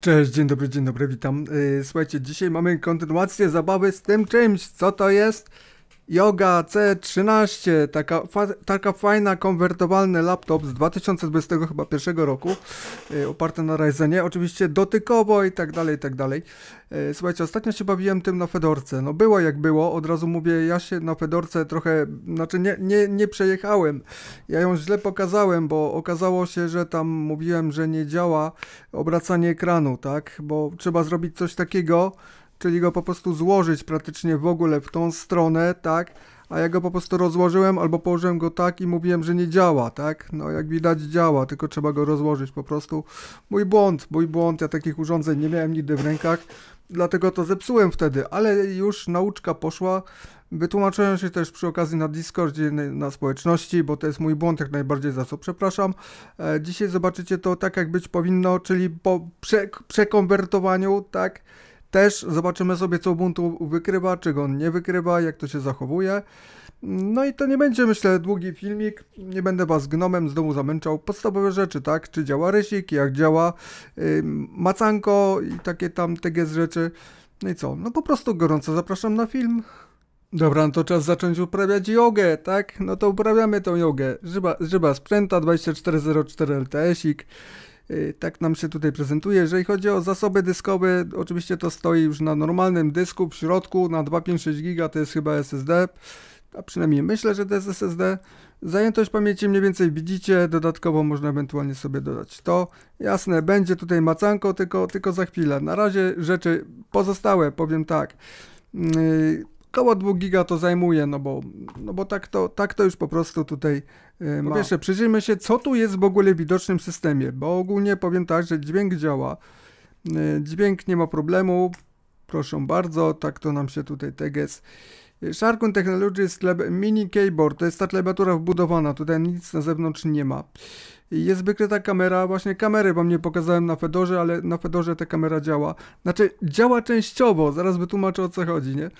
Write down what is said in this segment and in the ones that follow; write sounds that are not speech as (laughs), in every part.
Cześć, dzień dobry, dzień dobry, witam. Yy, Słuchajcie, dzisiaj mamy kontynuację zabawy z tym czymś. Co to jest? Yoga C13, taka, fa taka fajna, konwertowalny laptop z 2020 chyba pierwszego roku, yy, oparty na Ryzenie, oczywiście dotykowo i tak dalej, i tak dalej. Yy, słuchajcie, ostatnio się bawiłem tym na Fedorce, no było jak było, od razu mówię, ja się na Fedorce trochę, znaczy nie, nie, nie przejechałem, ja ją źle pokazałem, bo okazało się, że tam mówiłem, że nie działa obracanie ekranu, tak, bo trzeba zrobić coś takiego, czyli go po prostu złożyć praktycznie w ogóle w tą stronę, tak? A ja go po prostu rozłożyłem albo położyłem go tak i mówiłem, że nie działa, tak? No jak widać działa, tylko trzeba go rozłożyć po prostu. Mój błąd, mój błąd, ja takich urządzeń nie miałem nigdy w rękach, dlatego to zepsułem wtedy, ale już nauczka poszła. Wytłumaczyłem się też przy okazji na Discordzie, na społeczności, bo to jest mój błąd jak najbardziej, za co przepraszam. E, dzisiaj zobaczycie to tak jak być powinno, czyli po prze przekonwertowaniu, tak? Też zobaczymy sobie, co Ubuntu wykrywa, czego on nie wykrywa, jak to się zachowuje. No i to nie będzie, myślę, długi filmik. Nie będę was gnomem z domu zamęczał. Podstawowe rzeczy, tak? Czy działa rysik, jak działa yy, macanko i takie tam TGS rzeczy. No i co? No po prostu gorąco zapraszam na film. Dobra, no to czas zacząć uprawiać jogę, tak? No to uprawiamy tą jogę. Żyba, żyba sprzęta 2404 LTS-ik. Y, tak nam się tutaj prezentuje. Jeżeli chodzi o zasoby dyskowe, oczywiście to stoi już na normalnym dysku w środku, na 256 GB to jest chyba SSD, a przynajmniej myślę, że to jest SSD. Zajętość pamięci mniej więcej widzicie, dodatkowo można ewentualnie sobie dodać to. Jasne, będzie tutaj macanko, tylko, tylko za chwilę. Na razie rzeczy pozostałe, powiem tak. Yy, Koło 2 giga to zajmuje, no bo, no bo tak, to, tak to już po prostu tutaj yy, ma. Po pierwsze, przyjrzyjmy się, co tu jest w ogóle w widocznym systemie, bo ogólnie powiem tak, że dźwięk działa. Yy, dźwięk nie ma problemu, proszę bardzo, tak to nam się tutaj teges. Sharkun Technologies Mini Keyboard, to jest ta klawiatura wbudowana, tutaj nic na zewnątrz nie ma. Jest wykryta kamera, właśnie kamery wam nie pokazałem na Fedorze, ale na Fedorze ta kamera działa. Znaczy, działa częściowo, zaraz wytłumaczę o co chodzi, nie?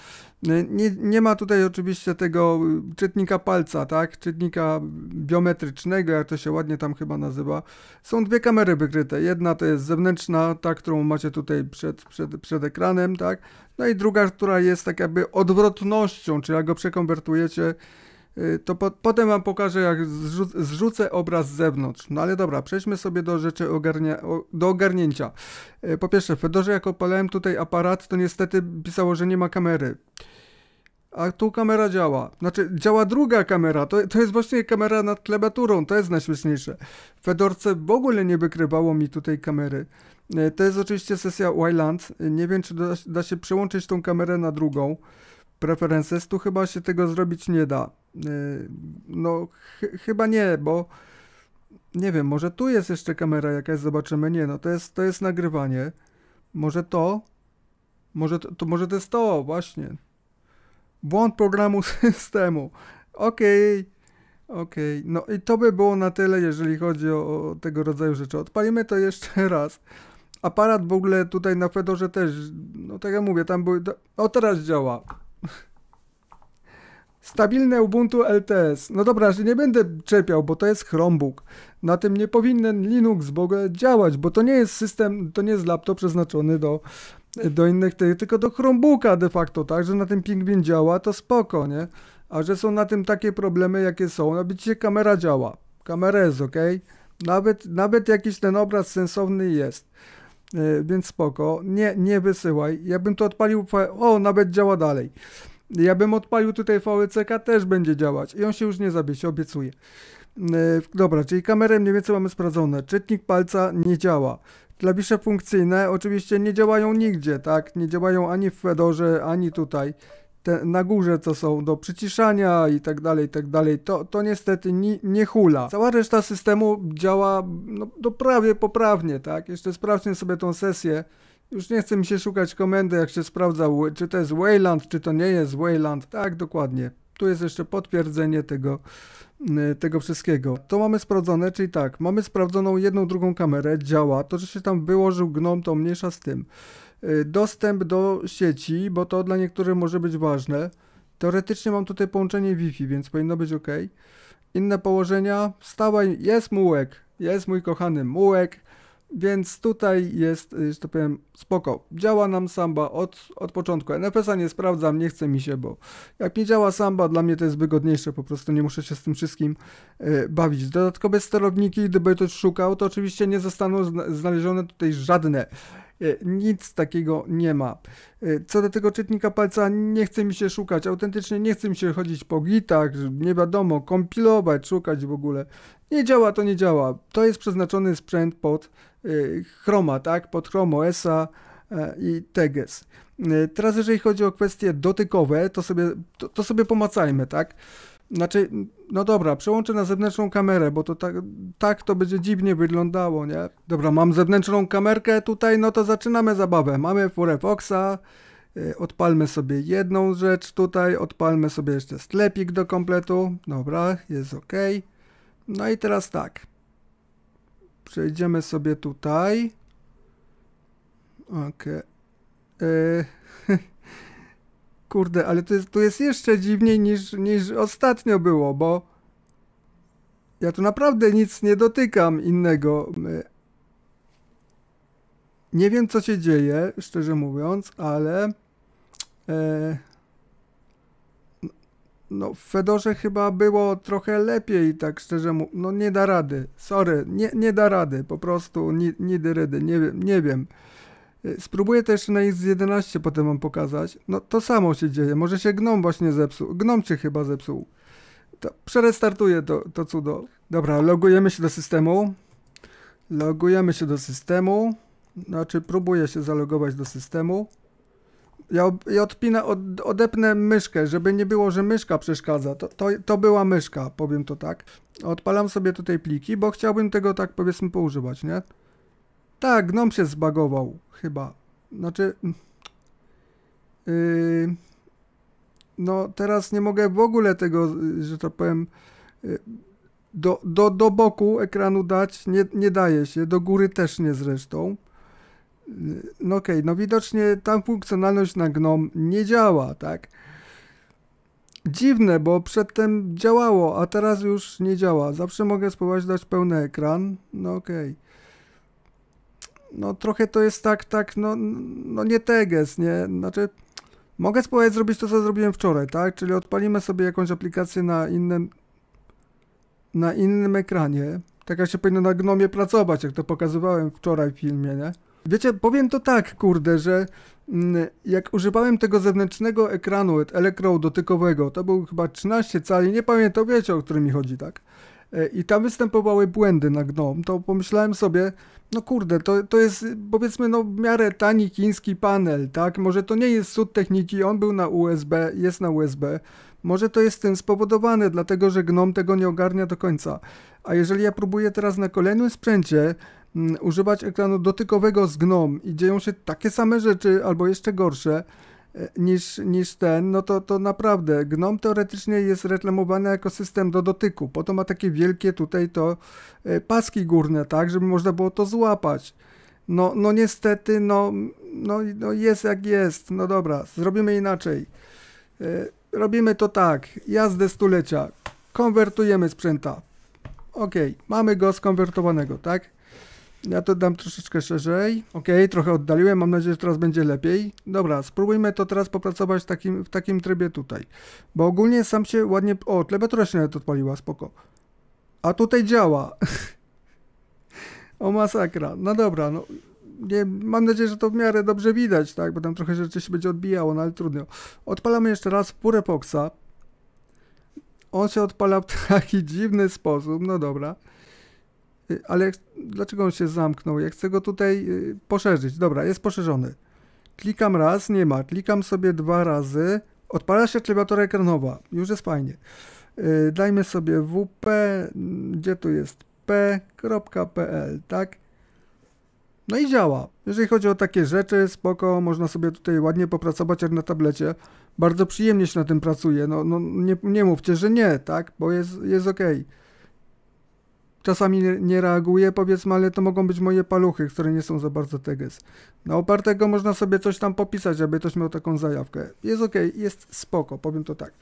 Nie, nie ma tutaj oczywiście tego czytnika palca, tak? Czytnika biometrycznego, jak to się ładnie tam chyba nazywa. Są dwie kamery wykryte. Jedna to jest zewnętrzna, ta, którą macie tutaj przed, przed, przed ekranem, tak? No i druga, która jest tak jakby odwrotnością, czyli jak go przekonwertujecie Y, to po, potem wam pokażę, jak zrzu zrzucę obraz z zewnątrz. No ale dobra, przejdźmy sobie do rzeczy ogarnia do ogarnięcia. Y, po pierwsze, w Fedorze jak opalałem tutaj aparat, to niestety pisało, że nie ma kamery. A tu kamera działa. Znaczy, działa druga kamera. To, to jest właśnie kamera nad klawiaturą. To jest najśmieszniejsze. W Fedorce w ogóle nie wykrywało mi tutaj kamery. Y, to jest oczywiście sesja Wayland. Nie wiem, czy da, da się przełączyć tą kamerę na drugą. Preferences. Tu chyba się tego zrobić nie da. Y, no, ch chyba nie, bo nie wiem, może tu jest jeszcze kamera jakaś, zobaczymy. Nie, no to jest, to jest nagrywanie. Może to? Może to, to, może to jest to, właśnie. Błąd programu (laughs) systemu. Okej. Okay. Okej, okay. no i to by było na tyle, jeżeli chodzi o, o, tego rodzaju rzeczy. Odpalimy to jeszcze (laughs) raz. Aparat w ogóle tutaj na Fedorze też, no tak jak mówię, tam był, o teraz działa. Stabilne Ubuntu LTS. No dobra, że nie będę czepiał, bo to jest Chromebook. Na tym nie powinien Linux w ogóle działać, bo to nie jest system, to nie jest laptop przeznaczony do, do innych, tylko do Chromebooka de facto, tak? Że na tym Pingwin działa, to spoko, nie? A że są na tym takie problemy, jakie są, no widzicie, kamera działa. Kamera jest ok. Nawet, nawet jakiś ten obraz sensowny jest. Yy, więc spoko. Nie, nie wysyłaj. Ja bym to odpalił, o, nawet działa dalej. Ja bym odpalił tutaj VLCK, też będzie działać i on się już nie zawiesi, obiecuję. E, dobra, czyli kamerę mniej więcej mamy sprawdzone. Czytnik palca nie działa. Klawisze funkcyjne oczywiście nie działają nigdzie, tak? Nie działają ani w Fedorze, ani tutaj. Te na górze co są do przyciszania i tak dalej, i tak dalej, to, to niestety nie, nie hula. Cała reszta systemu działa no, no prawie poprawnie, tak? Jeszcze sprawdźmy sobie tą sesję. Już nie chce mi się szukać komendy, jak się sprawdza, czy to jest Wayland, czy to nie jest Wayland. Tak, dokładnie. Tu jest jeszcze potwierdzenie tego, y, tego wszystkiego. To mamy sprawdzone, czyli tak, mamy sprawdzoną jedną, drugą kamerę, działa. To, że się tam wyłożył gnom, to mniejsza z tym. Y, dostęp do sieci, bo to dla niektórych może być ważne. Teoretycznie mam tutaj połączenie Wi-Fi, więc powinno być ok. Inne położenia, stałe, jest mułek, jest mój kochany mułek. Więc tutaj jest, y, że to powiem, spoko. Działa nam Samba od, od początku. NFS-a nie sprawdzam, nie chce mi się, bo jak nie działa Samba, dla mnie to jest wygodniejsze, po prostu nie muszę się z tym wszystkim y, bawić. Dodatkowe sterowniki, gdyby ktoś szukał, to oczywiście nie zostaną zna znalezione tutaj żadne. Y, nic takiego nie ma. Y, co do tego czytnika palca, nie chce mi się szukać. Autentycznie nie chce mi się chodzić po gitach, nie wiadomo, kompilować, szukać w ogóle. Nie działa, to nie działa. To jest przeznaczony sprzęt pod y, Chroma, tak? Pod Chrome OS-a i Teges. Teraz jeżeli chodzi o kwestie dotykowe, to sobie, to, to sobie pomacajmy, tak? Znaczy, no dobra, przełączę na zewnętrzną kamerę, bo to tak, tak to będzie dziwnie wyglądało, nie? Dobra, mam zewnętrzną kamerkę tutaj, no to zaczynamy zabawę. Mamy furę Foxa, yy, odpalmy sobie jedną rzecz tutaj, odpalmy sobie jeszcze sklepik do kompletu. Dobra, jest ok. No i teraz tak. Przejdziemy sobie tutaj. Ok. Yy. (laughs) Kurde, ale to jest, to jest jeszcze dziwniej niż, niż ostatnio było, bo ja tu naprawdę nic nie dotykam innego. Nie wiem, co się dzieje, szczerze mówiąc, ale e, no, w Fedorze chyba było trochę lepiej, tak szczerze mówiąc. No nie da rady. Sorry, nie, nie da rady. Po prostu nie da rady. Nie wiem, nie wiem. Y, spróbuję jeszcze na X11 potem wam pokazać. No to samo się dzieje. Może się gnom właśnie zepsuł. Gnom się chyba zepsuł. To przerestartuję to, to cudo. Dobra, logujemy się do systemu. Logujemy się do systemu. Znaczy próbuję się zalogować do systemu. Ja, ja odpinę, od, odepnę myszkę, żeby nie było, że myszka przeszkadza. To, to, to była myszka, powiem to tak. Odpalam sobie tutaj pliki, bo chciałbym tego tak powiedzmy poużywać, nie? Tak, gnom się zbagował, chyba. Znaczy... Yy, no, teraz nie mogę w ogóle tego, że to powiem, yy, do, do, do boku ekranu dać, nie, nie daje się, do góry też nie zresztą. Yy, no okej, okay, no widocznie ta funkcjonalność na GNOME nie działa, tak? Dziwne, bo przedtem działało, a teraz już nie działa. Zawsze mogę spróbować dać pełny ekran. No okej. Okay no trochę to jest tak, tak, no, no nie teges, nie, znaczy mogę spróbować zrobić to, co zrobiłem wczoraj, tak, czyli odpalimy sobie jakąś aplikację na innym, na innym ekranie, tak jak się powinno na Gnomie pracować, jak to pokazywałem wczoraj w filmie, nie. Wiecie, powiem to tak, kurde, że mm, jak używałem tego zewnętrznego ekranu Electro dotykowego, to był chyba 13 cali, nie pamiętam, wiecie o którym mi chodzi, tak? E, I tam występowały błędy na GNOME, to pomyślałem sobie, no kurde, to, to jest powiedzmy no w miarę tani chiński panel, tak? Może to nie jest cud techniki, on był na USB, jest na USB. Może to jest tym spowodowane, dlatego że GNOME tego nie ogarnia do końca. A jeżeli ja próbuję teraz na kolejnym sprzęcie mm, używać ekranu dotykowego z GNOME i dzieją się takie same rzeczy albo jeszcze gorsze, niż, niż ten, no to, to naprawdę GNOME teoretycznie jest reklamowany jako system do dotyku. Po to ma takie wielkie tutaj to e, paski górne, tak, żeby można było to złapać. No, no niestety, no, no, no jest jak jest. No dobra, zrobimy inaczej. E, robimy to tak, jazdę stulecia, konwertujemy sprzęta. Ok, mamy go skonwertowanego, tak? Ja to dam troszeczkę szerzej. Ok, trochę oddaliłem, mam nadzieję, że teraz będzie lepiej. Dobra, spróbujmy to teraz popracować w takim, w takim trybie tutaj. Bo ogólnie sam się ładnie... O, klawiatura się nawet odpaliła, spoko. A tutaj działa. (laughs) o masakra. No dobra, no... Nie, mam nadzieję, że to w miarę dobrze widać, tak? Bo tam trochę rzeczy się będzie odbijało, no ale trudno. Odpalamy jeszcze raz Purepoxa. On się odpala w (laughs) taki dziwny sposób, no dobra. Y, ale dlaczego on się zamknął? Ja chcę go tutaj y, poszerzyć. Dobra, jest poszerzony. Klikam raz, nie ma. Klikam sobie dwa razy. Odpala się klawiatura ekranowa. Już jest fajnie. Y, dajmy sobie wp, gdzie tu jest p.pl, tak? No i działa. Jeżeli chodzi o takie rzeczy, spoko, można sobie tutaj ładnie popracować jak na tablecie. Bardzo przyjemnie się na tym pracuje. No, no nie, nie mówcie, że nie, tak? Bo jest, jest ok czasami nie reaguje, powiedzmy, ale to mogą być moje paluchy, które nie są za bardzo teges. Na opartego można sobie coś tam popisać, aby ktoś miał taką zajawkę. Jest ok, jest spoko, powiem to tak.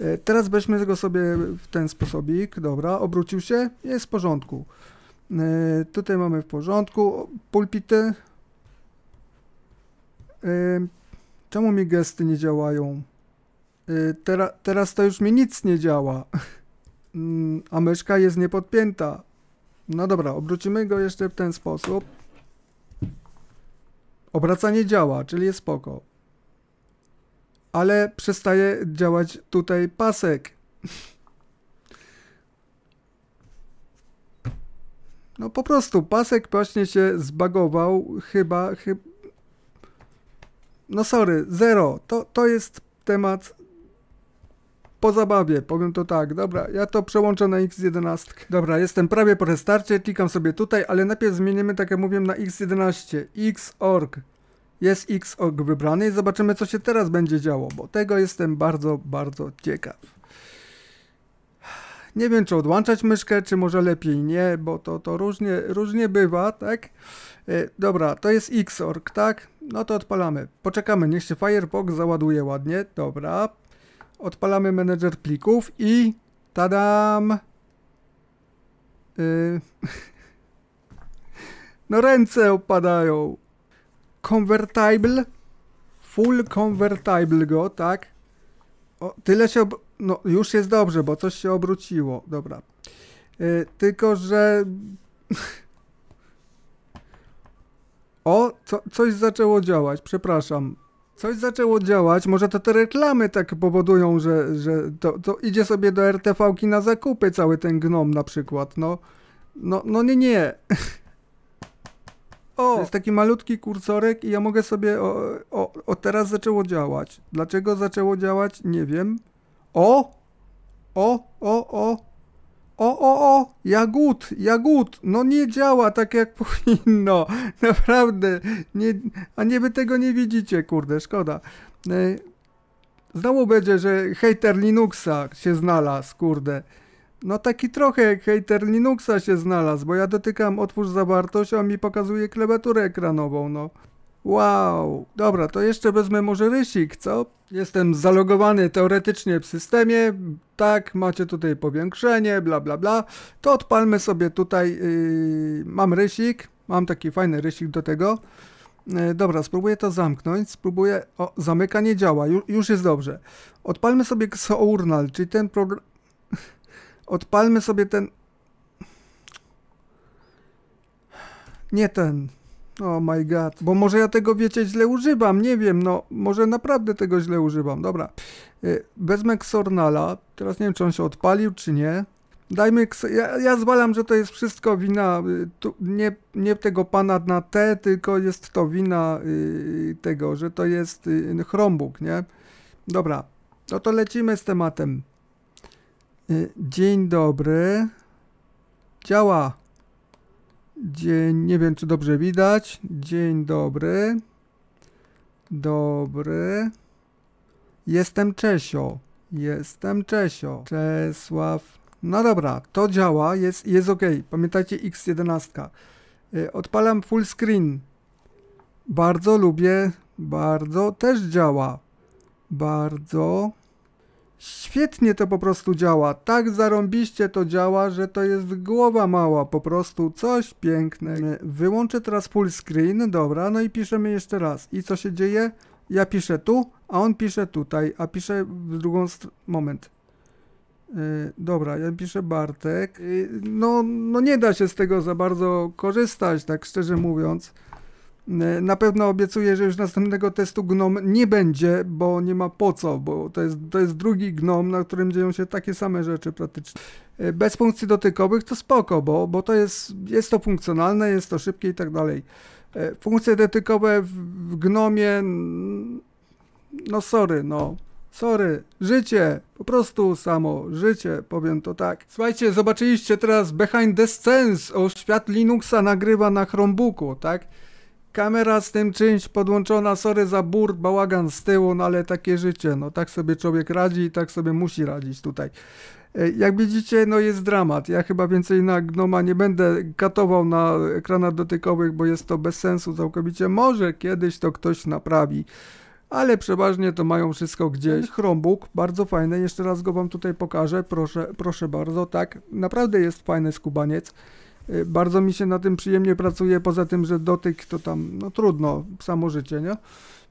E, teraz weźmy go sobie w ten sposobik, dobra, obrócił się, jest w porządku. E, tutaj mamy w porządku pulpity. E, czemu mi gesty nie działają? Tera, teraz to już mi nic nie działa. (laughs) Mm, a myszka jest niepodpięta. No dobra, obrócimy go jeszcze w ten sposób. Obracanie działa, czyli jest spoko. Ale przestaje działać tutaj pasek. (laughs) No po prostu pasek właśnie się zbagował, chyba, chyba... No sorry, zero. To, to jest temat po zabawie, powiem to tak. Dobra, ja to przełączę na X11. Dobra, jestem prawie po restarcie, klikam sobie tutaj, ale najpierw zmienimy, tak jak mówiłem, na X11. Xorg. Jest Xorg wybrany i zobaczymy, co się teraz będzie działo, bo tego jestem bardzo, bardzo ciekaw. Nie wiem, czy odłączać myszkę, czy może lepiej nie, bo to, to różnie, różnie bywa, tak? E, dobra, to jest Xorg, tak? No to odpalamy. Poczekamy, niech się Firefox załaduje ładnie. Dobra. Odpalamy menedżer plików i tadam! Y... (laughs) no ręce opadają. Convertible. Full convertible go, tak? O, tyle się... No już jest dobrze, bo coś się obróciło. Dobra. Y, tylko, że... (laughs) o, co, coś zaczęło działać, przepraszam. Coś zaczęło działać, może to te reklamy tak powodują, że, że to, to idzie sobie do RTV-ki na zakupy cały ten gnom na przykład, no. No, no nie, nie. (laughs) O, jest taki malutki kursorek i ja mogę sobie, o, o, o teraz zaczęło działać. Dlaczego zaczęło działać? Nie wiem. O! O, o, o. O, o, o, jagód, jagód, no nie działa tak jak (laughs) powinno, naprawdę, nie, a nie wy tego nie widzicie, kurde, szkoda. E, znowu będzie, że hater Linuxa się znalazł, kurde. No taki trochę hater Linuxa się znalazł, bo ja dotykam otwórz zawartość, a on mi pokazuje klawiaturę ekranową, no. Wow, dobra, to jeszcze wezmę może rysik, co? Jestem zalogowany teoretycznie w systemie, tak, macie tutaj powiększenie, bla bla bla. To odpalmy sobie tutaj, yy, mam rysik, mam taki fajny rysik do tego. Yy, dobra, spróbuję to zamknąć, spróbuję, o, zamykanie działa, Ju, już jest dobrze. Odpalmy sobie Xournal, czyli ten program, (laughs) odpalmy sobie ten, nie ten, Oh my god. Bo może ja tego, wiecie, źle używam, nie wiem, no, może naprawdę tego źle używam. Dobra, y, wezmę Xornala, teraz nie wiem, czy on się odpalił, czy nie. Dajmy, ja, ja zwalam, że to jest wszystko wina, y, tu, nie, nie tego pana na T, tylko jest to wina y, tego, że to jest y, nie? Dobra, no to lecimy z tematem. Y, dzień dobry. Działa. Dzień, nie wiem czy dobrze widać. Dzień dobry. Dobry. Jestem Czesio. Jestem Czesio. Czesław. No dobra, to działa, jest, jest ok. Pamiętajcie X11. Y, odpalam full screen. Bardzo lubię, bardzo też działa. Bardzo. Świetnie to po prostu działa. Tak zarąbiście to działa, że to jest głowa mała. Po prostu coś pięknego. Wyłączę teraz full screen. Dobra, no i piszemy jeszcze raz. I co się dzieje? Ja piszę tu, a on pisze tutaj, a pisze w drugą stronę. Moment. Yy, dobra, ja piszę Bartek. Yy, no, no nie da się z tego za bardzo korzystać, tak szczerze mówiąc. E, na pewno obiecuję, że już następnego testu GNOM nie będzie, bo nie ma po co, bo to jest, to jest drugi GNOM, na którym dzieją się takie same rzeczy praktycznie. E, bez funkcji dotykowych to spoko, bo, bo to jest, jest to funkcjonalne, jest to szybkie i tak dalej. E, funkcje dotykowe w, GNOMie, no sorry, no. Sorry, życie, po prostu samo, życie, powiem to tak. Słuchajcie, zobaczyliście teraz behind the scenes, o świat Linuxa nagrywa na Chromebooku, tak? Kamera z tym czymś podłączona, sorry za burt, bałagan z tyłu, no ale takie życie, no tak sobie człowiek radzi i tak sobie musi radzić tutaj. E, jak widzicie, no jest dramat. Ja chyba więcej na Gnoma nie będę katował na ekranach dotykowych, bo jest to bez sensu całkowicie. Może kiedyś to ktoś naprawi, ale przeważnie to mają wszystko gdzieś. Chromebook, bardzo fajny, jeszcze raz go wam tutaj pokażę, proszę, proszę bardzo, tak, naprawdę jest fajny skubaniec. Y, Bardzo mi się na tym przyjemnie pracuje, poza tym, że dotyk to tam, no trudno, samo życie, nie?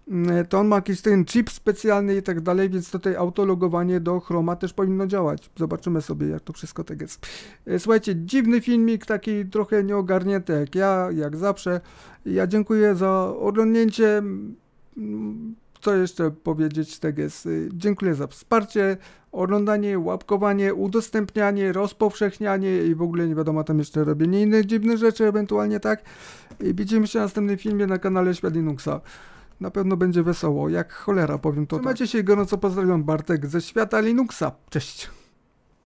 Mm, To on ma jakiś ten chip specjalny i tak dalej, więc tutaj autologowanie do Chroma też powinno działać. Zobaczymy sobie, jak to wszystko tak jest. Y, Słuchajcie, dziwny filmik, taki trochę nieogarnięty jak ja, jak zawsze. Ja dziękuję za oglądnięcie. Co jeszcze powiedzieć, tak jest. Dziękuję za wsparcie, oglądanie, łapkowanie, udostępnianie, rozpowszechnianie i w ogóle nie wiadomo tam jeszcze robienie innych dziwnych rzeczy, ewentualnie tak. I widzimy się w następnym filmie na kanale Świat Linuxa. Na pewno będzie wesoło, jak cholera powiem to. Trzymajcie się i gorąco pozdrawiam Bartek ze świata Linuxa. Cześć.